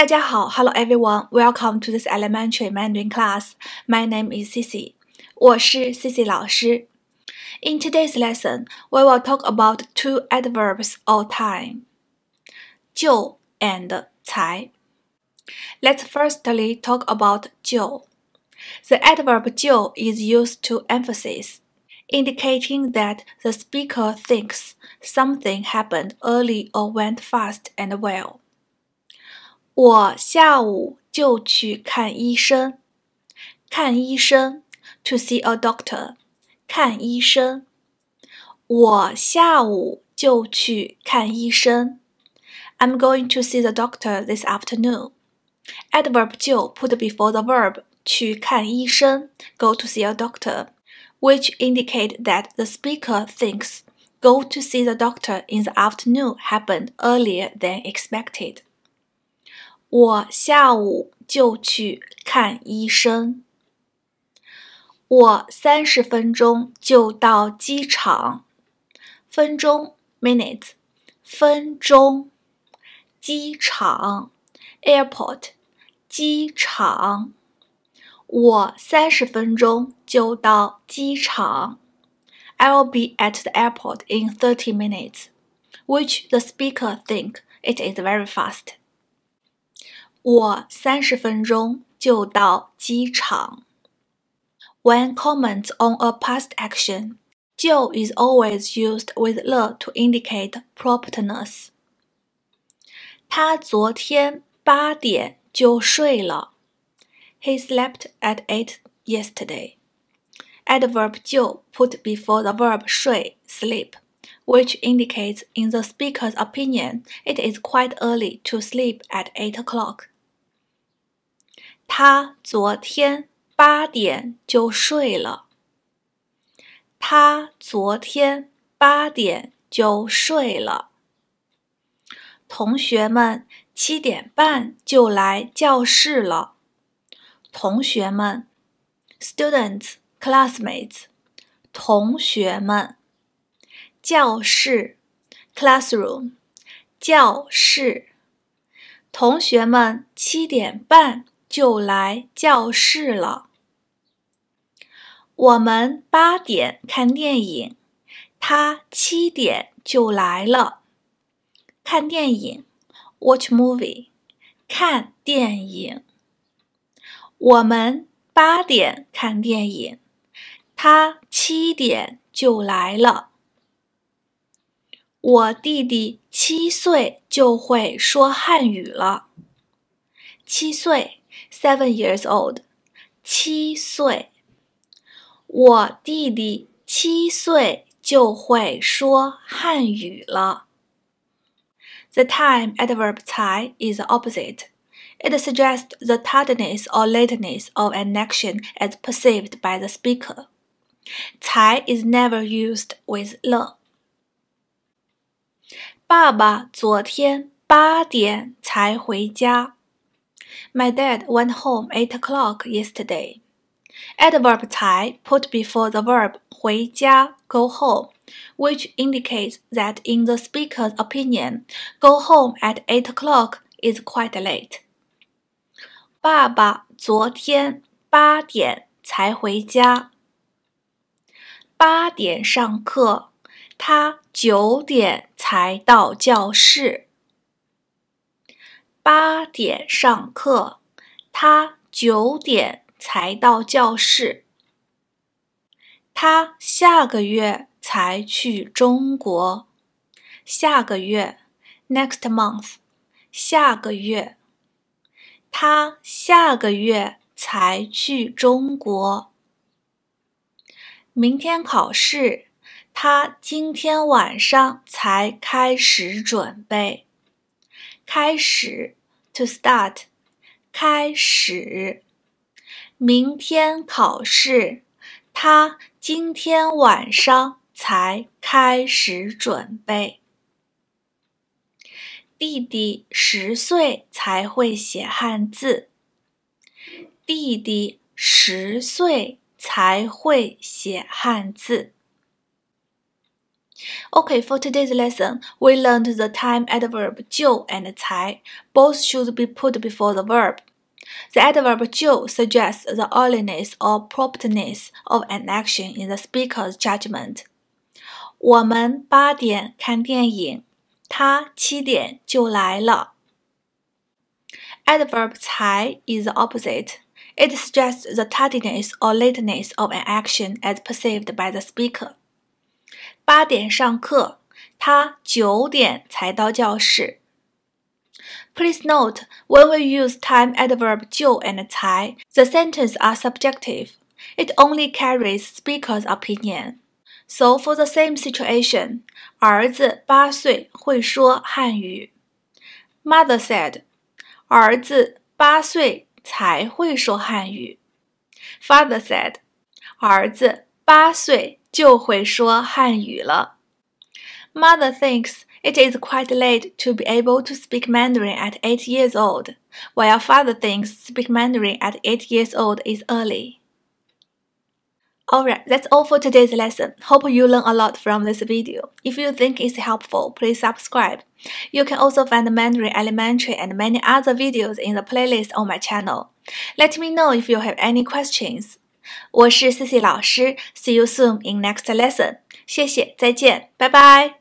大家好，Hello everyone, welcome to this elementary Mandarin class. My name is Sisi. 我是 Sisi today's lesson, we will talk about two adverbs of time. 就 and 才。Let's firstly talk about 就. The adverb 就 is used to emphasize, indicating that the speaker thinks something happened early or went fast and well. 我下午就去看医生。看医生，to see a doctor。看医生。我下午就去看医生。I'm going to see the doctor this afternoon. Adverb 就 put before the verb 去看医生，go to see a doctor, which indicate that the speaker thinks go to see the doctor in the afternoon happened earlier than expected. 我下午就去看医生。我三十分钟就到机场。分钟 （minutes），分钟。机场 （airport），机场。我三十分钟就到机场。I'll be at the airport in thirty minutes, which the speaker think it is very fast. 我三十分钟就到机场。When comments on a past action, 就 is always used with 了 to indicate promptness. 他昨天八点就睡了。He slept at eight yesterday. Adverb 就 put before the verb 睡 sleep, which indicates in the speaker's opinion it is quite early to sleep at eight o'clock. 他昨天八点就睡了。他昨天八点就睡了。同学们七点半就来教室了。同学们，students, classmates，同学们，教室，classroom，教室。同学们七点半。就来教室了。我们八点看电影，他七点就来了。看电影，watch movie，看电影。我们八点看电影，他七点就来了。我弟弟七岁就会说汉语了。七岁。seven years old，七岁。我弟弟七岁就会说汉语了。The time adverb 才 is the opposite. It suggests the tardiness or lateness of an action as perceived by the speaker. 才 is never used with 了。爸爸昨天八点才回家。 my dad went home eight o'clock yesterday. Adverb 才 put before the verb 回家 go home, which indicates that in the speaker's opinion, go home at eight o'clock is quite late. 爸爸昨天八点才回家。八点上课，他九点才到教室。 八点上课，他九点才到教室。他下个月才去中国。下个月，next month，下个月。他下个月才去中国。明天考试，他今天晚上才开始准备。开始，to start，开始。明天考试，他今天晚上才开始准备。弟弟十岁才会写汉字。弟弟十岁才会写汉字。Okay, for today's lesson, we learned the time adverb 就 and 才. Both should be put before the verb. The adverb 就 suggests the earliness or promptness of an action in the speaker's judgment. 我们八点看电影，他七点就来了。Adverb 才 is the opposite. It suggests the tardiness or lateness of an action as perceived by the speaker. 八点上课，他九点才到教室。Please note, when we use time adverb 就 and 才, the sentences are subjective. It only carries speaker's opinion. So for the same situation, 儿子八岁会说汉语。Mother said, 儿子八岁才会说汉语。Father said, 儿子 八岁就会说汉语了。Mother thinks it is quite late to be able to speak Mandarin at eight years old, while father thinks speak Mandarin at eight years old is early. Alright, that's all for today's lesson. Hope you learn a lot from this video. If you think it's helpful, please subscribe. You can also find Mandarin Elementary and many other videos in the playlist on my channel. Let me know if you have any questions. 我是 C C 老师，See you soon in next lesson。谢谢，再见，拜拜。